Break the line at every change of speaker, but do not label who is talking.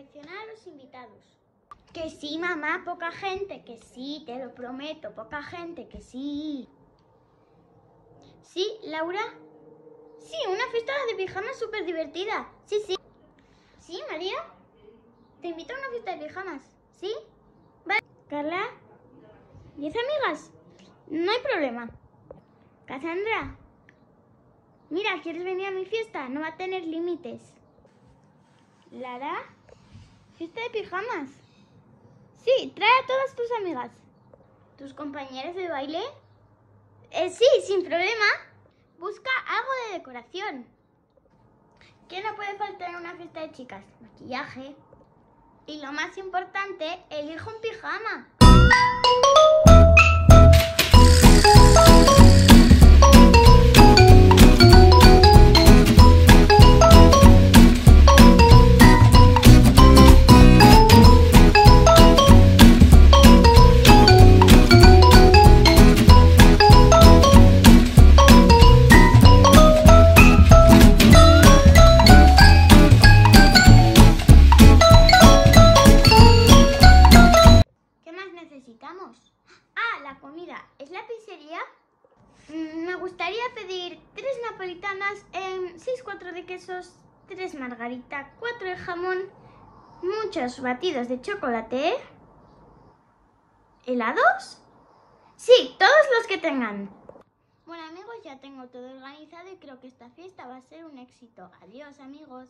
seleccionar a los invitados. Que sí, mamá, poca gente, que sí, te lo prometo, poca gente, que sí. ¿Sí, Laura? Sí, una fiesta de pijamas súper divertida. Sí, sí. ¿Sí, María? Te invito a una fiesta de pijamas. ¿Sí? Vale. Carla, ¿diez amigas? No hay problema. Cassandra, mira, ¿quieres venir a mi fiesta? No va a tener límites. Lara, fiesta de pijamas. Sí, trae a todas tus amigas. ¿Tus compañeras de baile? Eh, sí, sin problema. Busca algo de decoración. ¿Qué no puede faltar en una fiesta de chicas? Maquillaje. Y lo más importante, elige un pijama. Necesitamos? Ah, la comida. ¿Es la pizzería? Mm, Me gustaría pedir tres napolitanas, em, seis cuatro de quesos, tres margarita, cuatro de jamón, muchos batidos de chocolate. ¿Helados? Sí, todos los que tengan. Bueno amigos, ya tengo todo organizado y creo que esta fiesta va a ser un éxito. Adiós amigos.